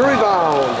Rebound.